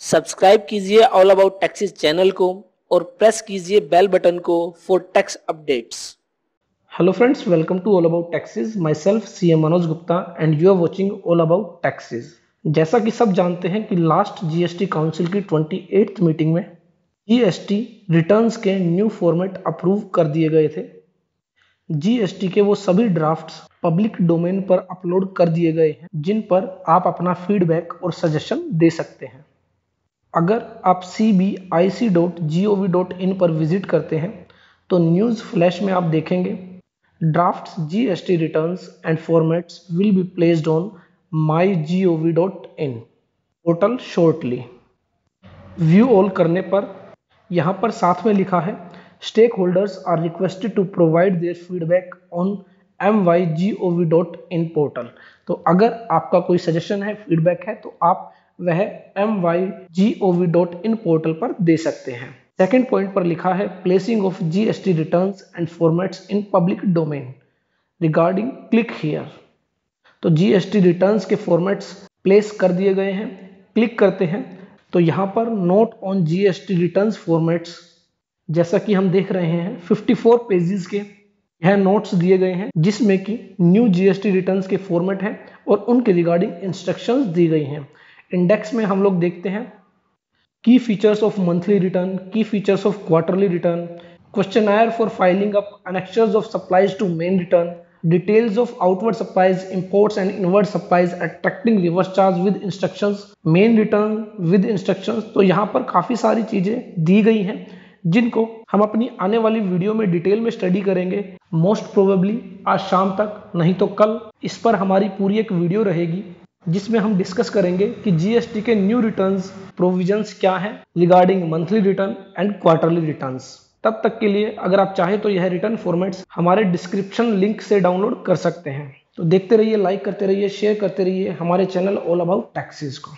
Subscribe कीजिए all about taxes channel को और प्रेस कीजिए बेल बटन को for tax updates Hello friends, welcome to All About Taxes. Myself CM Manoj Gupta and you are watching All About Taxes. जैसा कि सब जानते हैं कि लास्ट जीएसटी काउंसिल की 28th मीटिंग में जीएसटी रिटर्न्स के न्यू फॉर्मेट अप्रूव कर दिए गए थे जीएसटी के वो सभी ड्राफ्ट्स पब्लिक डोमेन पर अपलोड कर दिए गए हैं जिन पर आप अपना फीडबैक और सजेशन दे सकते हैं अगर आप C B I C dot G O V dot in पर विज़िट करते हैं तो न्यूज़ फ्लैश में आप देखेंगे draft G S T return and formats will be placed on my G O V dot in portal shortly view all करने पर यहाँ पर साथ में लिखा है stakeholders are requested to provide their feedback on M Y G O V dot in portal तो अगर आपका कोई सजेशन है फीडबैक है तो आप वह M Y G O V dot in portal पर दे सकते हैं। सेकेंड पॉइंट पर लिखा है placing of G S T return and formats in public domain regarding click here तो जी एस टी रिटर्न के फॉर्मेट्स प्लेस कर दिए गए हैं क्लिक करते हैं। तो यहाँ पर note on G S T return formats जैसा कि हम देख रहे हैं 54 पेजेस के यह नोट्स दिए गए हैं, जिसमें कि न्यू जीएसटी रिटर्न्स के फॉर्मेट हैं और उनके रिगार्डिंग इंस्ट्रक्शंस दी गई हैं। इंडेक्स में हम लोग देखते हैं की फीचर्स ऑफ़ मंथली रिटर्न की features of quarterly return questionnaire for filing up annexures of supplies to main return details of outward supplies imports and inward supplies attracting reverse charge with instructions main return with instructions तो यहाँ पर काफ़ी सारी चीज़ें दी गई हैं, जिनको हम अपनी आने वाली वीडियो में डिटेल में स्टडी करेंगे. मोस्ट प्रोबेबली आज शाम तक, नहीं तो कल. इस पर हमारी पूरी एक वीडियो रहेगी. जिसमें हम डिस्कस करेंगे कि जीएसटी के न्यू रिटर्न्स प्रोविजंस क्या हैं regarding monthly return and quarterly returns तब तक के लिए अगर आप चाहें तो यह रिटर्न फॉर्मेट्स हमारे डिस्क्रिप्शन लिंक से डाउनलोड कर सकते हैं। तो देखते रहिए लाइक करते रहिए शेयर करते रहिए हमारे चैनल ऑल अबाउट टैक्सीज को।